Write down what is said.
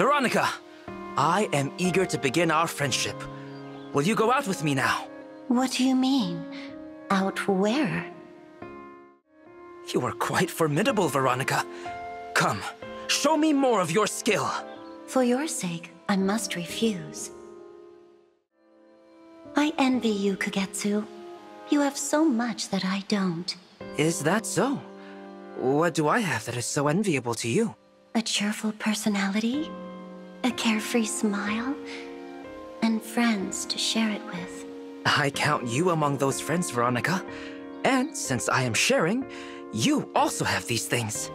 Veronica, I am eager to begin our friendship. Will you go out with me now? What do you mean? Out where? You are quite formidable, Veronica. Come, show me more of your skill. For your sake, I must refuse. I envy you, Kagetsu. You have so much that I don't. Is that so? What do I have that is so enviable to you? A cheerful personality, a carefree smile, and friends to share it with. I count you among those friends, Veronica. And since I am sharing, you also have these things.